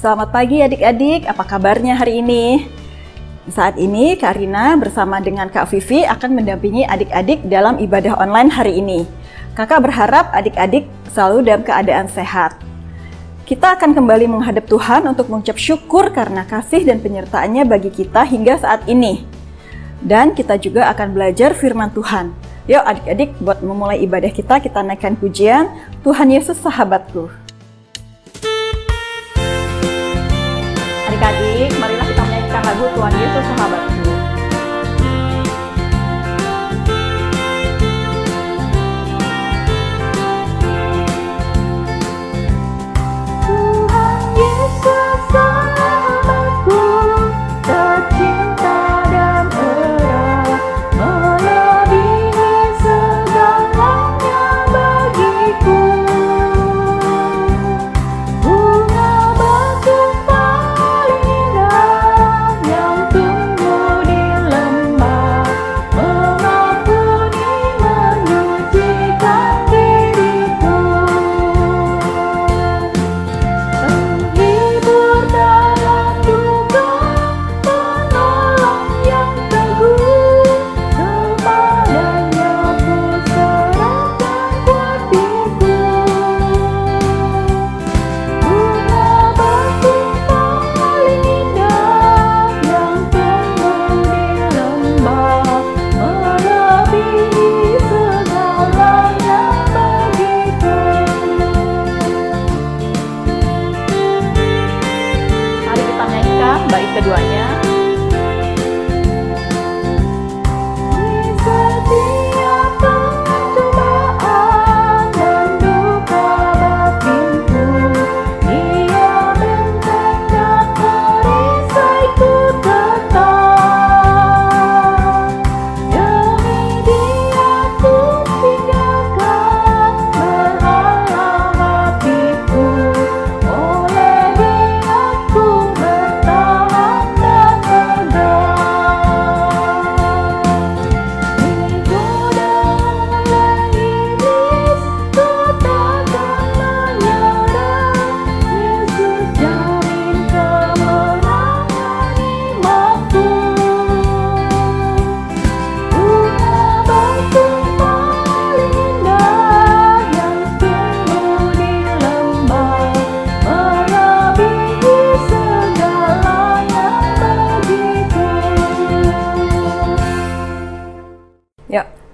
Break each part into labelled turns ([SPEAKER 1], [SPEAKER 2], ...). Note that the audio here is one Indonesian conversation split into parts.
[SPEAKER 1] Selamat pagi adik-adik, apa kabarnya hari ini? Saat ini Karina bersama dengan Kak Vivi akan mendampingi adik-adik dalam ibadah online hari ini. Kakak berharap adik-adik selalu dalam keadaan sehat. Kita akan kembali menghadap Tuhan untuk mengucap syukur karena kasih dan penyertaannya bagi kita hingga saat ini. Dan kita juga akan belajar firman Tuhan. Yuk adik-adik buat memulai ibadah kita, kita naikkan pujian Tuhan Yesus sahabatku. adik-adik, Tuhan Yesus sahabatku.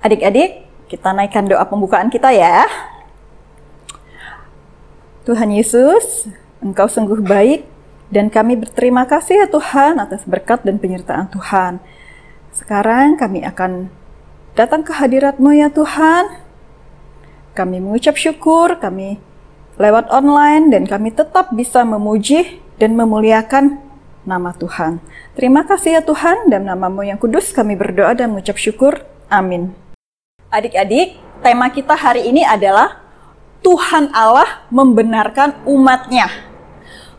[SPEAKER 1] Adik-adik, kita naikkan doa pembukaan kita ya. Tuhan Yesus, Engkau sungguh baik dan kami berterima kasih ya Tuhan atas berkat dan penyertaan Tuhan. Sekarang kami akan datang ke hadirat-Mu ya Tuhan. Kami mengucap syukur, kami lewat online dan kami tetap bisa memuji dan memuliakan nama Tuhan. Terima kasih ya Tuhan, dan namamu yang kudus kami berdoa dan mengucap syukur. Amin. Adik-adik, tema kita hari ini adalah Tuhan Allah membenarkan umatnya.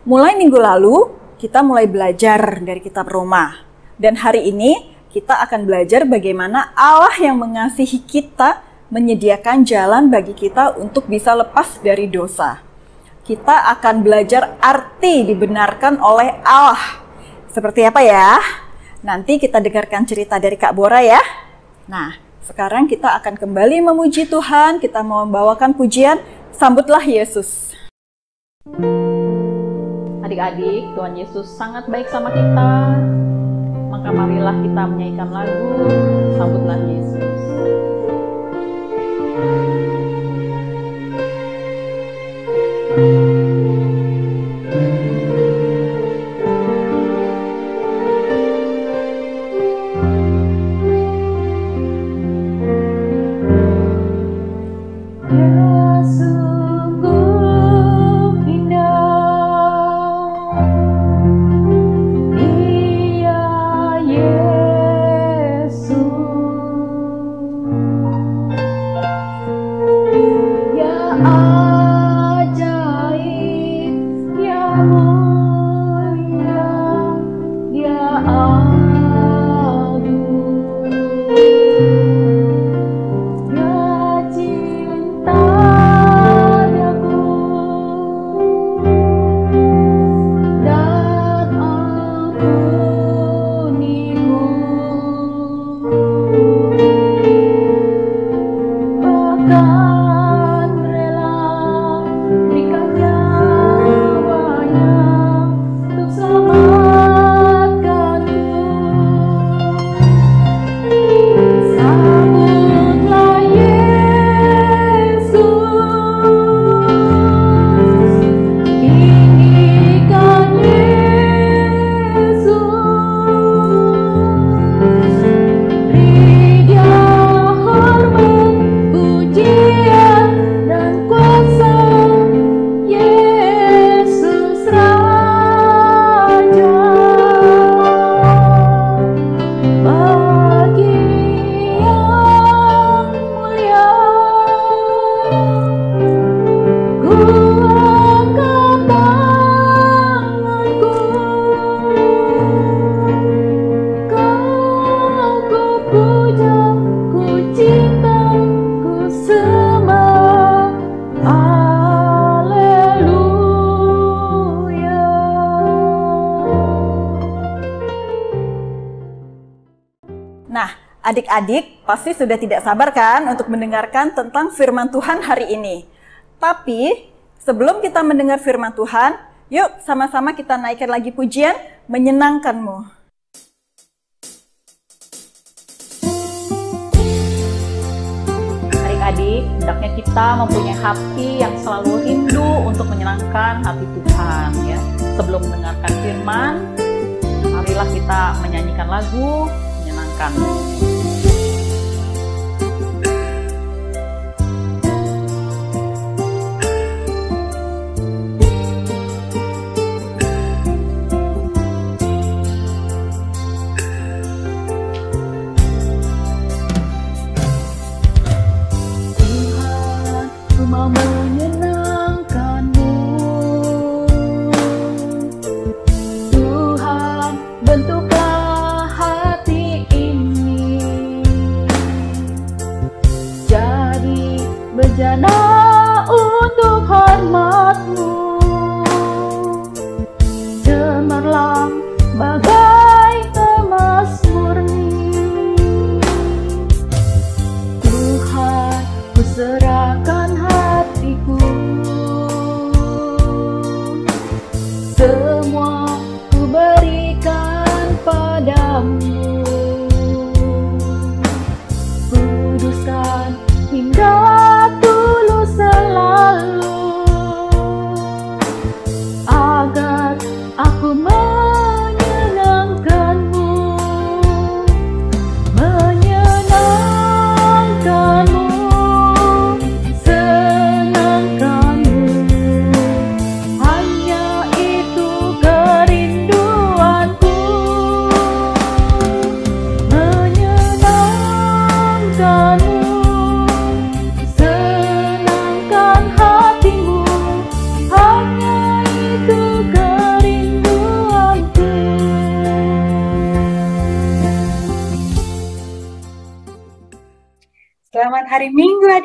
[SPEAKER 1] Mulai minggu lalu, kita mulai belajar dari kitab Roma. Dan hari ini, kita akan belajar bagaimana Allah yang mengasihi kita menyediakan jalan bagi kita untuk bisa lepas dari dosa. Kita akan belajar arti dibenarkan oleh Allah. Seperti apa ya? Nanti kita dengarkan cerita dari Kak Bora ya. Nah, sekarang kita akan kembali memuji Tuhan, kita mau membawakan pujian, sambutlah Yesus. Adik-adik, Tuhan Yesus sangat baik sama kita, maka marilah kita menyanyikan lagu, sambutlah Yesus.
[SPEAKER 2] Adik-adik pasti sudah tidak sabar kan untuk mendengarkan tentang firman Tuhan hari ini. Tapi sebelum kita mendengar firman Tuhan, yuk sama-sama kita naikkan lagi pujian menyenangkanmu.
[SPEAKER 1] adik-adik, hendaknya kita mempunyai hati yang selalu rindu untuk menyenangkan hati Tuhan ya. Sebelum mendengarkan firman, marilah kita menyanyikan lagu menyenangkan.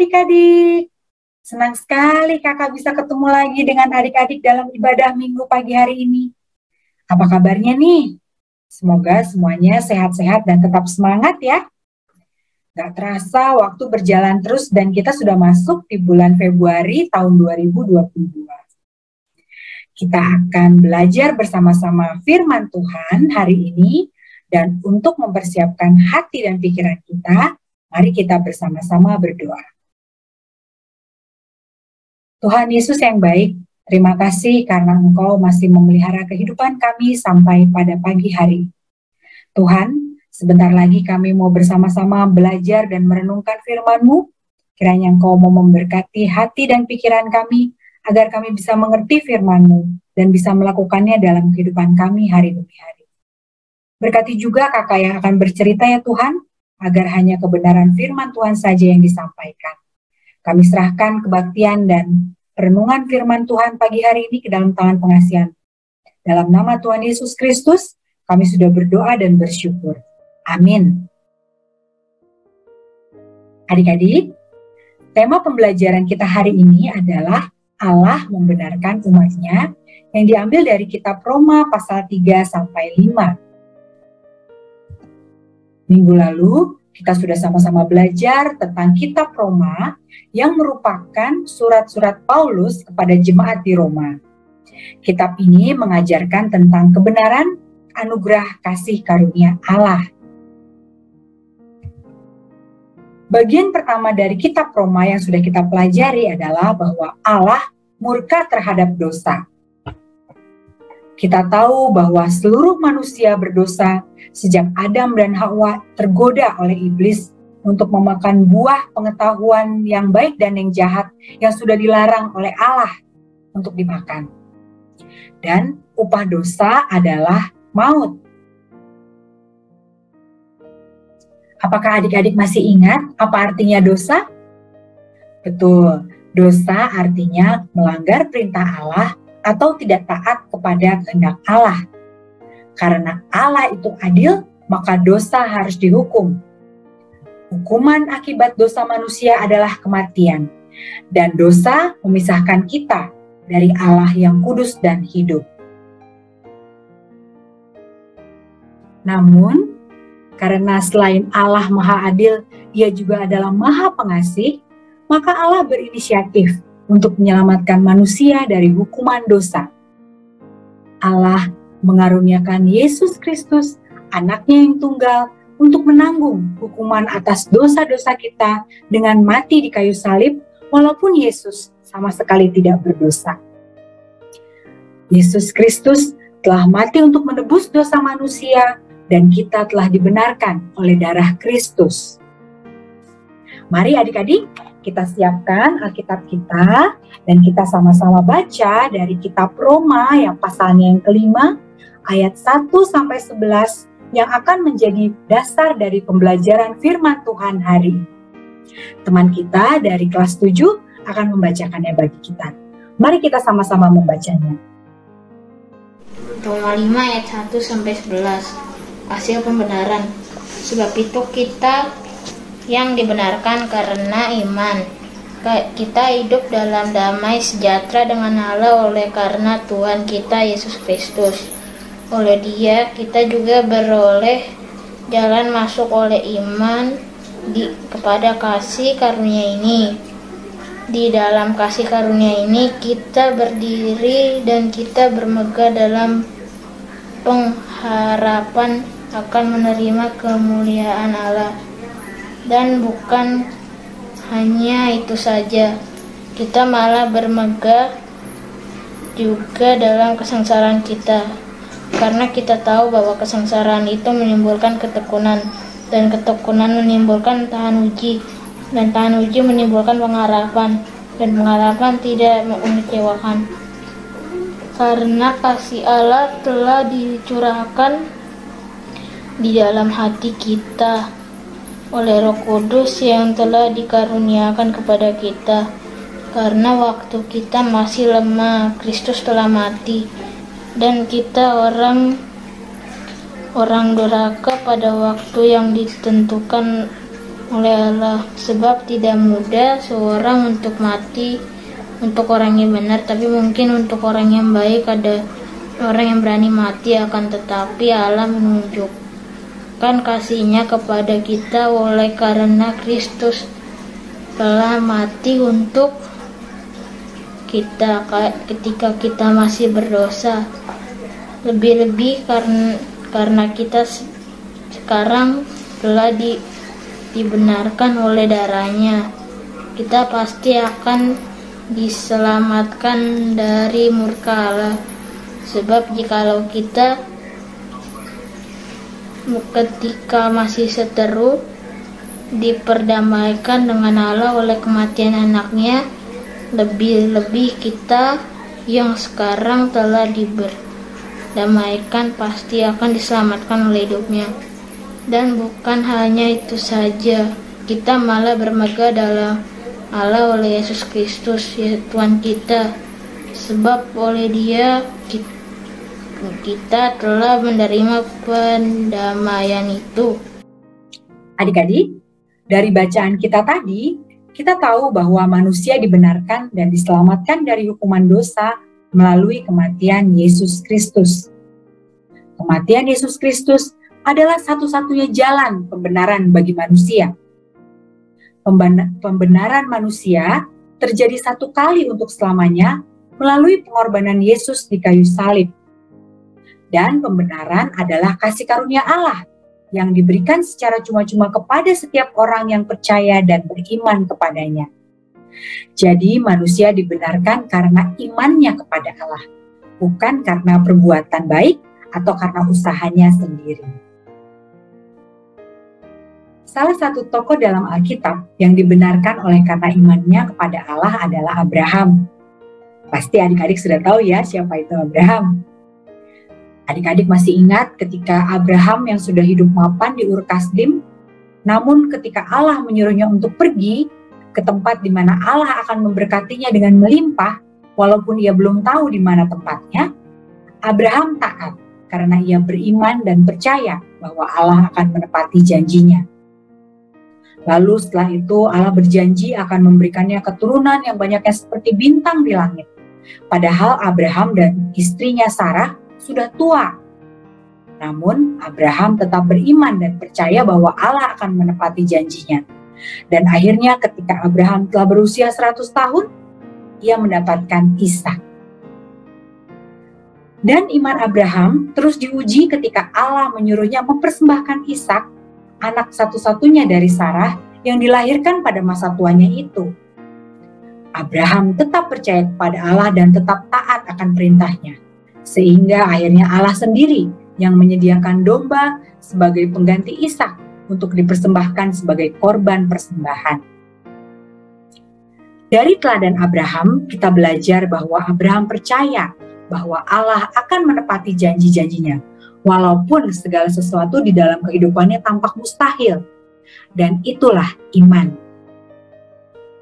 [SPEAKER 3] Adik-adik. Senang sekali kakak bisa ketemu lagi dengan adik-adik dalam ibadah Minggu pagi hari ini. Apa kabarnya nih? Semoga semuanya sehat-sehat dan tetap semangat ya. Gak terasa waktu berjalan terus dan kita sudah masuk di bulan Februari tahun 2022. Kita akan belajar bersama-sama firman Tuhan hari ini dan untuk mempersiapkan hati dan pikiran kita, Mari kita bersama-sama berdoa. Tuhan Yesus yang baik, terima kasih karena Engkau masih memelihara kehidupan kami sampai pada pagi hari. Tuhan, sebentar lagi kami mau bersama-sama belajar dan merenungkan firman-Mu. Kiranya Engkau mau memberkati hati dan pikiran kami, agar kami bisa mengerti firman-Mu dan bisa melakukannya dalam kehidupan kami hari demi hari. Berkati juga kakak yang akan bercerita ya Tuhan, agar hanya kebenaran firman Tuhan saja yang disampaikan. Kami serahkan kebaktian dan renungan firman Tuhan pagi hari ini ke dalam tangan pengasihan. Dalam nama Tuhan Yesus Kristus, kami sudah berdoa dan bersyukur. Amin. Adik-adik, tema pembelajaran kita hari ini adalah Allah membenarkan umatnya yang diambil dari kitab Roma pasal 3 sampai 5. Minggu lalu, kita sudah sama-sama belajar tentang kitab Roma yang merupakan surat-surat Paulus kepada jemaat di Roma. Kitab ini mengajarkan tentang kebenaran anugerah kasih karunia Allah. Bagian pertama dari kitab Roma yang sudah kita pelajari adalah bahwa Allah murka terhadap dosa. Kita tahu bahwa seluruh manusia berdosa sejak Adam dan Hawa tergoda oleh iblis untuk memakan buah pengetahuan yang baik dan yang jahat yang sudah dilarang oleh Allah untuk dimakan. Dan upah dosa adalah maut. Apakah adik-adik masih ingat apa artinya dosa? Betul, dosa artinya melanggar perintah Allah atau tidak taat kepada kehendak Allah. Karena Allah itu adil, maka dosa harus dihukum. Hukuman akibat dosa manusia adalah kematian, dan dosa memisahkan kita dari Allah yang kudus dan hidup. Namun, Karena selain Allah Maha Adil, Ia juga adalah Maha Pengasih, maka Allah berinisiatif untuk menyelamatkan manusia dari hukuman dosa. Allah mengaruniakan Yesus Kristus, anaknya yang tunggal, untuk menanggung hukuman atas dosa-dosa kita dengan mati di kayu salib, walaupun Yesus sama sekali tidak berdosa. Yesus Kristus telah mati untuk menebus dosa manusia, dan kita telah dibenarkan oleh darah Kristus. Mari adik-adik, kita siapkan Alkitab kita dan kita sama-sama baca dari kitab Roma yang pasalnya yang kelima ayat 1 sampai 11 yang akan menjadi dasar dari pembelajaran firman Tuhan hari ini. Teman kita dari kelas 7 akan membacakannya bagi kita. Mari kita sama-sama membacanya.
[SPEAKER 4] Roma 5 ayat 1 sampai 11 hasil pembenaran. Sebab itu kita yang dibenarkan karena iman. Kita hidup dalam damai sejahtera dengan Allah oleh karena Tuhan kita Yesus Kristus. Oleh Dia kita juga beroleh jalan masuk oleh iman di kepada kasih karunia ini. Di dalam kasih karunia ini kita berdiri dan kita bermegah dalam pengharapan akan menerima kemuliaan Allah. Dan bukan hanya itu saja, kita malah bermegah juga dalam kesengsaraan kita. Karena kita tahu bahwa kesengsaraan itu menimbulkan ketekunan, dan ketekunan menimbulkan tahan uji, dan tahan uji menimbulkan pengharapan, dan pengharapan tidak mengecewakan. Karena kasih Allah telah dicurahkan di dalam hati kita oleh Roh Kudus yang telah dikaruniakan kepada kita. Karena waktu kita masih lemah, Kristus telah mati dan kita orang orang durhaka pada waktu yang ditentukan oleh Allah sebab tidak mudah seorang untuk mati untuk orang yang benar tapi mungkin untuk orang yang baik ada orang yang berani mati akan tetapi Allah menunjuk menunjukkan kasihnya kepada kita oleh karena Kristus telah mati untuk kita ketika kita masih berdosa. Lebih-lebih karena karena kita sekarang telah di, dibenarkan oleh darahnya kita pasti akan diselamatkan dari murka Allah. Sebab jikalau kita ketika masih seteru diperdamaikan dengan Allah oleh kematian anaknya lebih-lebih kita yang sekarang telah diberdamaikan pasti akan diselamatkan oleh hidupnya. Dan bukan hanya itu saja kita malah bermegah dalam Allah oleh Yesus Kristus ya Tuhan kita. Sebab oleh dia kita kita telah menerima pendamaian itu.
[SPEAKER 3] Adik-adik, dari bacaan kita tadi, kita tahu bahwa manusia dibenarkan dan diselamatkan dari hukuman dosa melalui kematian Yesus Kristus. Kematian Yesus Kristus adalah satu-satunya jalan pembenaran bagi manusia. Pembenaran manusia terjadi satu kali untuk selamanya melalui pengorbanan Yesus di kayu salib dan pembenaran adalah kasih karunia Allah yang diberikan secara cuma-cuma kepada setiap orang yang percaya dan beriman kepadanya. Jadi manusia dibenarkan karena imannya kepada Allah, bukan karena perbuatan baik atau karena usahanya sendiri. Salah satu tokoh dalam Alkitab yang dibenarkan oleh karena imannya kepada Allah adalah Abraham. Pasti adik-adik sudah tahu ya siapa itu Abraham. Adik-adik masih ingat ketika Abraham yang sudah hidup mapan di Ur Kasdim, namun ketika Allah menyuruhnya untuk pergi ke tempat di mana Allah akan memberkatinya dengan melimpah, walaupun ia belum tahu di mana tempatnya, Abraham taat karena ia beriman dan percaya bahwa Allah akan menepati janjinya. Lalu setelah itu Allah berjanji akan memberikannya keturunan yang banyaknya seperti bintang di langit. Padahal Abraham dan istrinya Sarah sudah tua. Namun Abraham tetap beriman dan percaya bahwa Allah akan menepati janjinya. Dan akhirnya ketika Abraham telah berusia 100 tahun, ia mendapatkan Ishak. Dan iman Abraham terus diuji ketika Allah menyuruhnya mempersembahkan Ishak, anak satu-satunya dari Sarah yang dilahirkan pada masa tuanya itu. Abraham tetap percaya kepada Allah dan tetap taat akan perintahnya. Sehingga akhirnya Allah sendiri yang menyediakan domba sebagai pengganti Ishak untuk dipersembahkan sebagai korban persembahan. Dari teladan Abraham, kita belajar bahwa Abraham percaya bahwa Allah akan menepati janji-janjinya, walaupun segala sesuatu di dalam kehidupannya tampak mustahil. Dan itulah iman.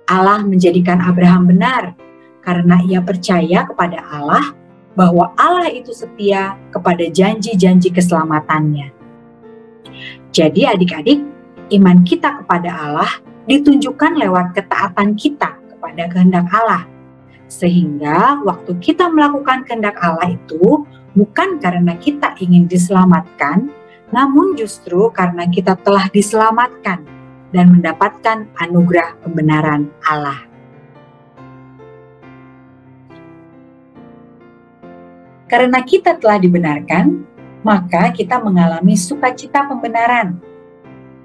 [SPEAKER 3] Allah menjadikan Abraham benar karena ia percaya kepada Allah bahwa Allah itu setia kepada janji-janji keselamatannya. Jadi adik-adik, iman kita kepada Allah ditunjukkan lewat ketaatan kita kepada kehendak Allah. Sehingga waktu kita melakukan kehendak Allah itu bukan karena kita ingin diselamatkan, namun justru karena kita telah diselamatkan dan mendapatkan anugerah kebenaran Allah. Karena kita telah dibenarkan, maka kita mengalami sukacita pembenaran.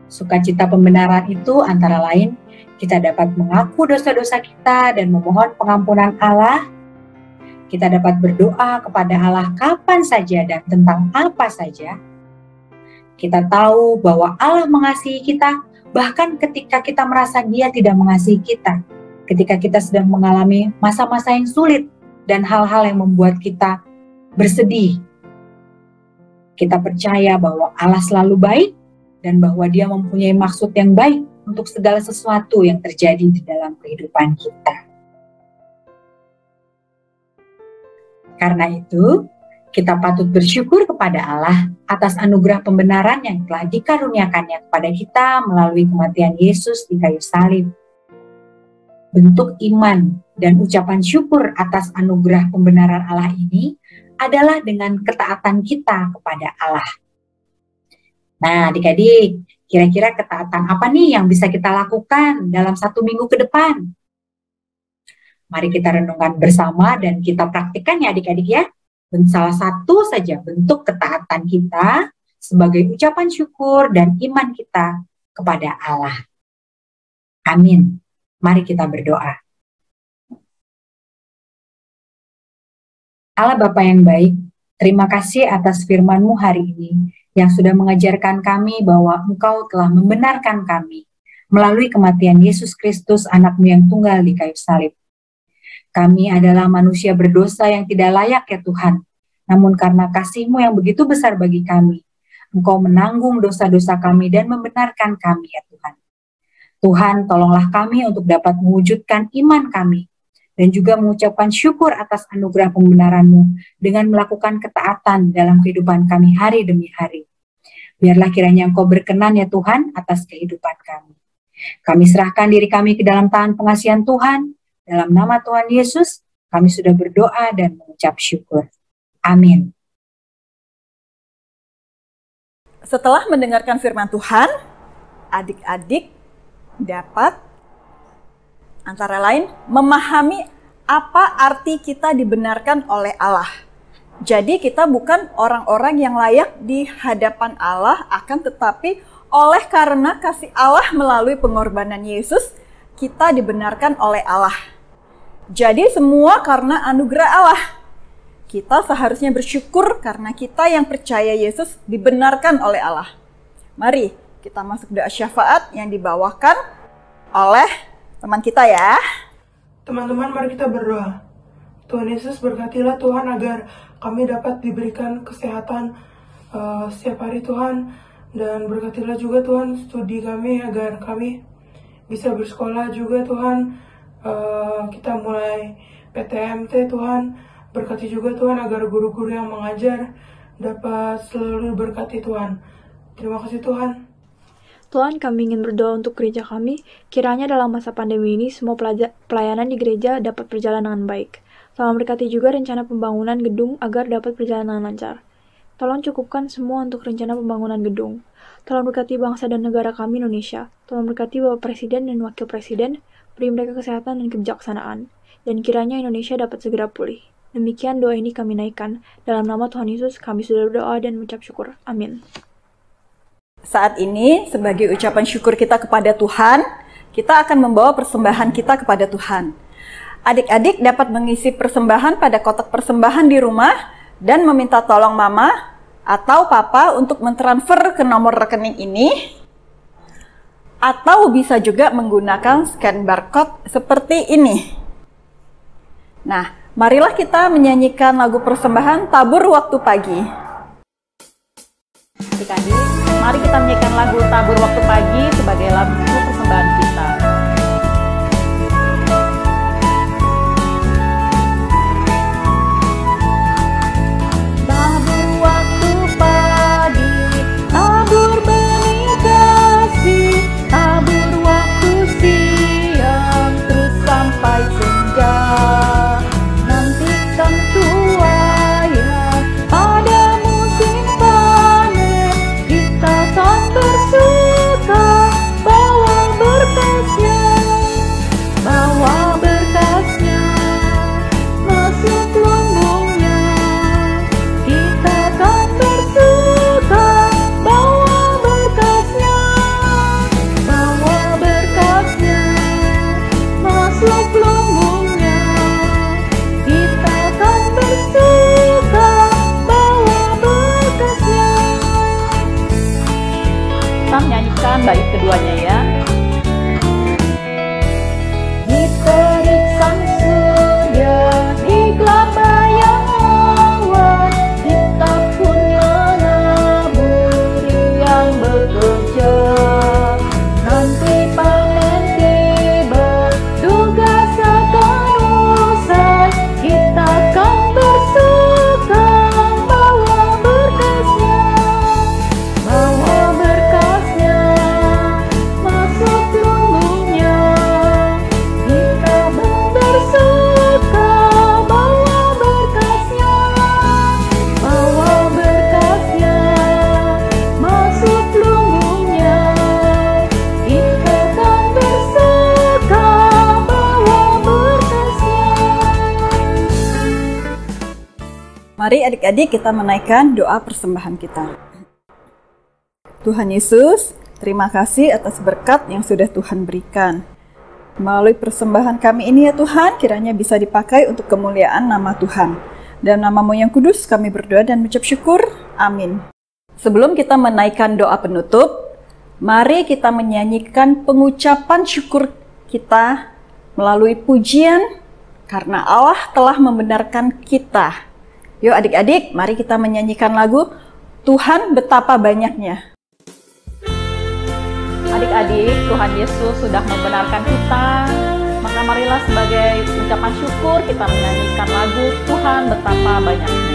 [SPEAKER 3] Sukacita pembenaran itu antara lain kita dapat mengaku dosa-dosa kita dan memohon pengampunan Allah. Kita dapat berdoa kepada Allah kapan saja dan tentang apa saja. Kita tahu bahwa Allah mengasihi kita bahkan ketika kita merasa Dia tidak mengasihi kita. Ketika kita sedang mengalami masa-masa yang sulit dan hal-hal yang membuat kita bersedih. Kita percaya bahwa Allah selalu baik dan bahwa Dia mempunyai maksud yang baik untuk segala sesuatu yang terjadi di dalam kehidupan kita. Karena itu, kita patut bersyukur kepada Allah atas anugerah pembenaran yang telah dikaruniakannya kepada kita melalui kematian Yesus di kayu salib. Bentuk iman dan ucapan syukur atas anugerah pembenaran Allah ini adalah dengan ketaatan kita kepada Allah. Nah, adik-adik, Kira-kira ketaatan apa nih yang bisa kita lakukan dalam satu minggu ke depan? Mari kita renungkan bersama dan kita praktikkan ya adik-adik ya. Salah satu saja bentuk ketaatan kita sebagai ucapan syukur dan iman kita kepada Allah. Amin. Mari kita berdoa. Allah Bapa yang baik, terima kasih atas firman-Mu hari ini yang sudah mengajarkan kami bahwa Engkau telah membenarkan kami melalui kematian Yesus Kristus anakmu yang tunggal di kayu salib. Kami adalah manusia berdosa yang tidak layak ya Tuhan, namun karena kasih-Mu yang begitu besar bagi kami, Engkau menanggung dosa-dosa kami dan membenarkan kami ya Tuhan. Tuhan, tolonglah kami untuk dapat mewujudkan iman kami dan juga mengucapkan syukur atas anugerah pembenaran-Mu dengan melakukan ketaatan dalam kehidupan kami hari demi hari. Biarlah kiranya Engkau berkenan ya Tuhan atas kehidupan kami. Kami serahkan diri kami ke dalam tangan pengasihan Tuhan. Dalam nama Tuhan Yesus, kami sudah berdoa dan mengucap syukur. Amin.
[SPEAKER 2] Setelah mendengarkan firman Tuhan, adik-adik dapat antara lain memahami apa arti kita dibenarkan oleh Allah. Jadi kita bukan orang-orang yang layak di hadapan Allah akan tetapi oleh karena kasih Allah melalui pengorbanan Yesus kita dibenarkan oleh Allah. Jadi semua karena anugerah Allah. Kita seharusnya bersyukur karena kita yang percaya Yesus dibenarkan oleh Allah. Mari kita masuk doa syafaat yang dibawakan oleh teman kita ya.
[SPEAKER 5] Teman-teman mari kita berdoa. Tuhan Yesus berkatilah Tuhan agar kami dapat diberikan kesehatan uh, setiap hari Tuhan. Dan berkatilah juga Tuhan studi kami agar kami bisa bersekolah juga Tuhan. Uh, kita mulai PTMT Tuhan. Berkati juga Tuhan agar guru-guru yang mengajar dapat selalu berkati Tuhan. Terima kasih Tuhan
[SPEAKER 6] Tuhan, kami ingin berdoa untuk gereja kami. Kiranya dalam masa pandemi ini, semua pelayanan di gereja dapat berjalan dengan baik. Tolong berkati juga rencana pembangunan gedung agar dapat berjalan dengan lancar. Tolong cukupkan semua untuk rencana pembangunan gedung. Tolong berkati bangsa dan negara kami Indonesia. Tolong berkati Bapak Presiden dan Wakil Presiden, beri mereka kesehatan dan kebijaksanaan. Dan kiranya Indonesia dapat segera pulih. Demikian doa ini kami naikkan. Dalam nama Tuhan Yesus, kami sudah berdoa dan mengucap syukur. Amin.
[SPEAKER 2] Saat ini, sebagai ucapan syukur kita kepada Tuhan, kita akan membawa persembahan kita kepada Tuhan. Adik-adik dapat mengisi persembahan pada kotak persembahan di rumah dan meminta tolong mama atau papa untuk mentransfer ke nomor rekening ini atau bisa juga menggunakan scan barcode seperti ini. Nah, marilah kita menyanyikan lagu persembahan Tabur Waktu Pagi.
[SPEAKER 1] Adik-adik, mari kita menyanyikan lagu Tabur Waktu Pagi sebagai lagu persembahan kita.
[SPEAKER 2] Adik-adik kita menaikkan doa persembahan kita. Tuhan Yesus, terima kasih atas berkat yang sudah Tuhan berikan. Melalui persembahan kami ini ya Tuhan, kiranya bisa dipakai untuk kemuliaan nama Tuhan. Dan namamu yang kudus kami berdoa dan mengucap syukur. Amin. Sebelum kita menaikkan doa penutup, mari kita menyanyikan pengucapan syukur kita melalui pujian karena Allah telah membenarkan kita. Yuk adik-adik, mari kita menyanyikan lagu Tuhan betapa banyaknya.
[SPEAKER 1] Adik-adik, Tuhan Yesus sudah membenarkan kita. Maka marilah sebagai ucapan syukur kita menyanyikan lagu Tuhan betapa banyaknya.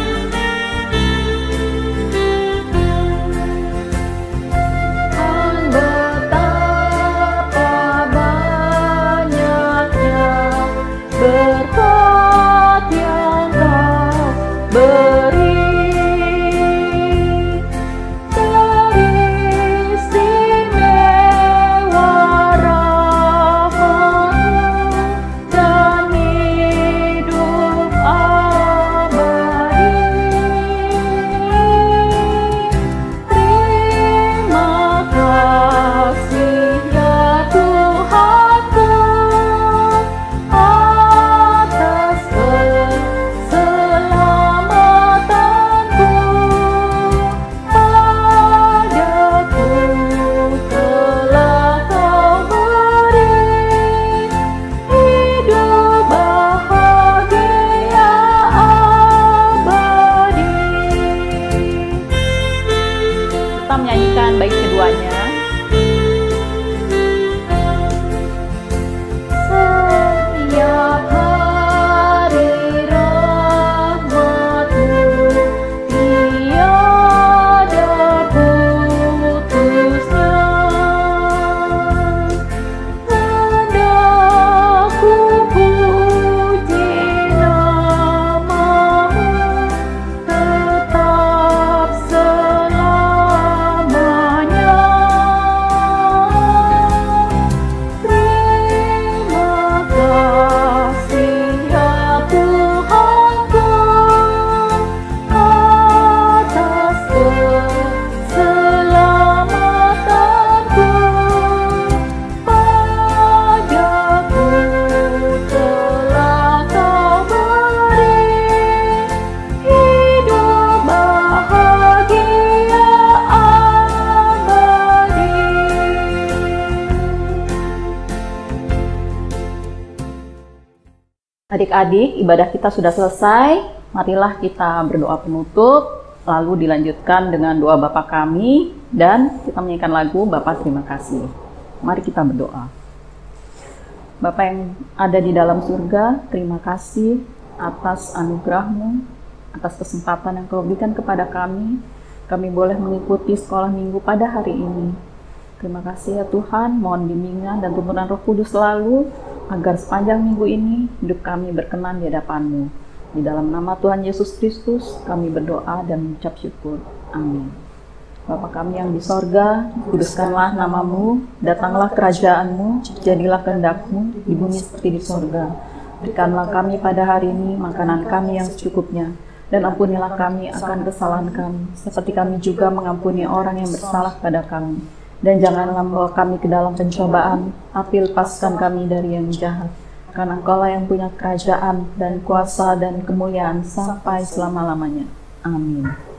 [SPEAKER 1] Adik-adik, ibadah kita sudah selesai. Marilah kita berdoa penutup, lalu dilanjutkan dengan doa Bapa kami, dan kita menyanyikan lagu Bapak terima kasih. Mari kita berdoa. Bapak yang ada di dalam surga, terima kasih atas anugerahmu, atas kesempatan yang kau berikan kepada kami. Kami boleh mengikuti sekolah minggu pada hari ini. Terima kasih ya Tuhan, mohon bimbingan dan tuntunan roh kudus selalu agar sepanjang minggu ini hidup kami berkenan di hadapan-Mu. Di dalam nama Tuhan Yesus Kristus, kami berdoa dan mengucap syukur. Amin. Bapa kami yang di sorga, kuduskanlah namamu, datanglah kerajaanmu, jadilah kehendakmu di bumi seperti di sorga. Berikanlah kami pada hari ini makanan kami yang secukupnya, dan ampunilah kami akan kesalahan kami, seperti kami juga mengampuni orang yang bersalah pada kami dan janganlah membawa kami ke dalam pencobaan, tapi lepaskan kami dari yang jahat. Karena engkau lah yang punya kerajaan dan kuasa dan kemuliaan sampai selama-lamanya. Amin.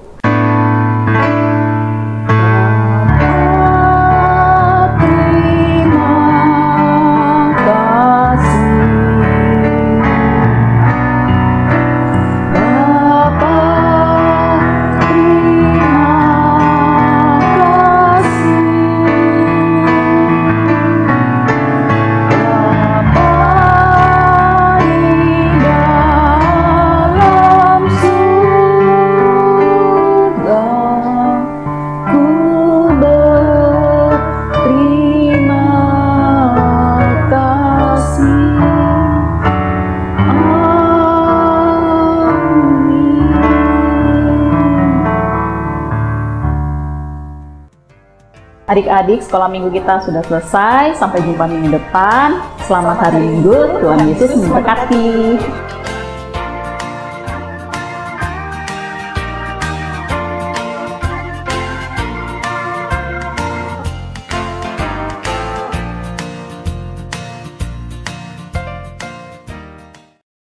[SPEAKER 1] Adik-adik, sekolah minggu kita sudah selesai. Sampai jumpa minggu depan. Selamat hari Minggu. Tuhan Yesus memberkati.